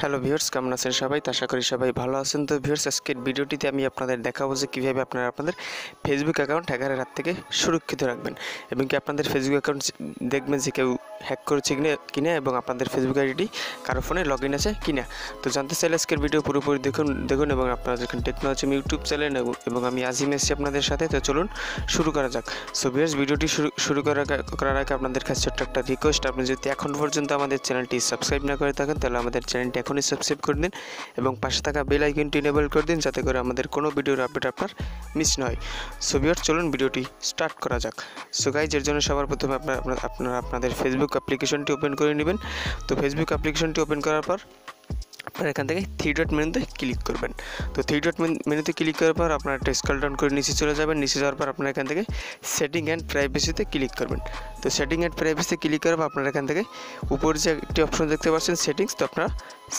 Hello viewers, কেমন আছেন সবাই? আশা করি সবাই ভালো আছেন। তো ভিউয়ার্স, আজকের ভিডিওটিতে আমি আপনাদের দেখাবো যে কীভাবে আপনারা আপনাদের ফেসবুক অ্যাকাউন্ট হ্যাকারের হাত থেকে সুরক্ষিত রাখবেন এবং কি আপনাদের ফেসবুক অ্যাকাউন্ট দেখবেন যে কেউ হ্যাক করেছে কিনা কিনা এবং আপনাদের ফেসবুক আইডি কারও ফোনে লগ ইন আছে কিনা। তো জানতে চাইলে আজকের ভিডিও পুরোপুরি দেখুন দেখুন এবং আপনারা যখন টেকনোলজি আমি ইউটিউব চ্যানেল এবং আমি আজিম এসছি আপনাদের সাথে। তো চলুন শুরু করা যাক। সো ভিউয়ার্স, ভিডিওটি শুরু শুরু করার আগে আপনাদের কাছে ছোট্ট একটা রিকোয়েস্ট আপনি যদি এখন পর্যন্ত আমাদের চ্যানেলটি সাবস্ক্রাইব না করে থাকেন, তাহলে আমাদের চ্যানেলটি এখনই সাবস্ক্রাইব করে দিন এবং পাশে থাকা বেল আইকনটি এনেবল করে দিন যাতে করে আমাদের কোনো ভিডিওর আপডেট আপনার মিস না হয়। সো চলুন ভিডিওটি স্টার্ট করা যাক। সো গাইজ এর জন্য সবার প্রথমে আপনার- আপনারা আপনাদের ফেসবুক অ্যাপ্লিকেশনটি ওপেন করে নেবেন। তো ফেসবুক অ্যাপ্লিকেশনটি ওপেন করার পর আপনারা এখান থেকে থ্রি ডট মেনুতে ক্লিক করবেন। তো থ্রি ডট মেনুতে ক্লিক করার পর আপনারা একটা স্কল ডাউন করে নিচে চলে যাবেন। নিচে যাওয়ার পর আপনারা এখান থেকে সেটিং অ্যান্ড প্রাইভেসিতে ক্লিক করবেন। তো সেটিং অ্যান্ড প্রাইভেসিতে ক্লিক করার পর আপনারা এখান থেকে উপরে যে একটি অপশন দেখতে পাচ্ছেন সেটিংস তো আপনারা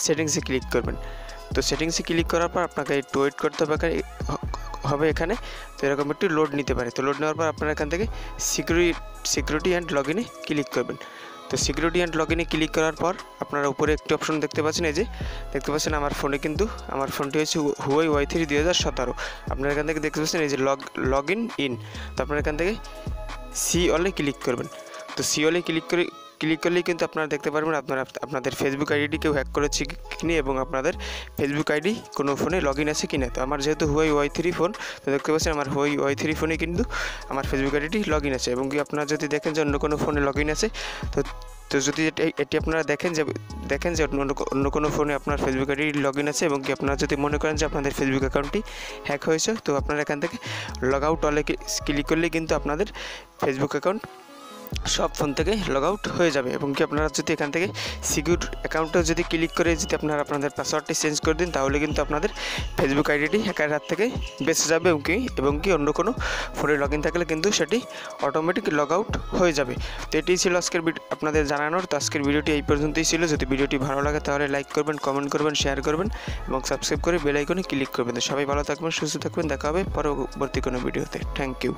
সেটিংসে ক্লিক করবেন। তো সেটিংসে ক্লিক করার পর আপনাকে একটু ওয়েট করতে হবে হবে এখানে। তো এরকম একটু লোড নিতে পারে। তো লোড নেওয়ার পর আপনারা এখান থেকে সিকিউরিটি সিকিউরিটি অ্যান্ড লগ ইনে ক্লিক করবেন। তো সিকিউরিটি অ্যান্ড লগ ইনে ক্লিক করার পর আপনারা উপরে একটি অপশন দেখতে পাচ্ছেন, এই যে দেখতে পাচ্ছেন আমার ফোনে কিন্তু, আমার ফোনটি হচ্ছে হুয়াই ওয়াই থ্রি দুই হাজার সতেরো। আপনারা এখান থেকে দেখতে পাচ্ছেন, এই যে লগ লগ ইন ইন তো আপনারা এখান থেকে সি অলে ক্লিক করবেন। তো সি অলে ক্লিক করে ক্লিক করলেই কিন্তু আপনারা দেখতে পারবেন আপনারা আপনাদের ফেসবুক আইডি কেউ হ্যাক করেছে কিনা এবং আপনাদের ফেসবুক আইডি কোনো ফোনে লগ ইন আছে কিনা তো আমার যেহেতু হুয়াই ওয়াই থ্রি ফোন তো দেখতে পাচ্ছেন আমার হুয়াই ওয়াই থ্রি ফোনে কিন্তু আমার ফেসবুক আইডিটি লগ ইন আছে এবং কি আপনারা যদি দেখেন যে অন্য কোনো ফোনে লগ ইন আছে, তো তো যদি এটি- আপনারা দেখেন যে দেখেন যে অন্য কোনো ফোনে আপনার ফেসবুক আইডি লগ ইন আছে এবং কি আপনারা যদি মনে করেন যে আপনাদের ফেসবুক অ্যাকাউন্টটি হ্যাক হয়েছে, তো আপনারা এখান থেকে লগ আউট অলে ক্লিক করলেই কিন্তু আপনাদের ফেসবুক অ্যাকাউন্ট সব ফোন থেকে লগ আউট হয়ে যাবে এবং কি আপনারা যদি এখান থেকে সিকিউর অ্যাকাউন্টে যদি ক্লিক করে যদি আপনারা আপনাদের পাসওয়ার্ডটি চেঞ্জ করে দিন, তাহলে কিন্তু আপনাদের ফেসবুক আইডিটি হ্যাকার হাত থেকে বেঁচে যাবে এবং কি এবং কি অন্য কোনো ফোনে লগ ইন থাকলে কিন্তু সেটি অটোমেটিক লগ আউট হয়ে যাবে। তো এটিই ছিল আজকের আপনাদের জানানোর। তো আজকের ভিডিওটি এই পর্যন্তই ছিল। যদি ভিডিওটি ভালো লাগে তাহলে লাইক করবেন কমেন্ট করবেন শেয়ার করবেন এবং সাবস্ক্রাইব করে বেল আইকনে ক্লিক করবেন। তো সবাই ভালো থাকবেন, সুস্থ থাকবেন। দেখা হবে পরবর্তী কোনো ভিডিওতে। Thank you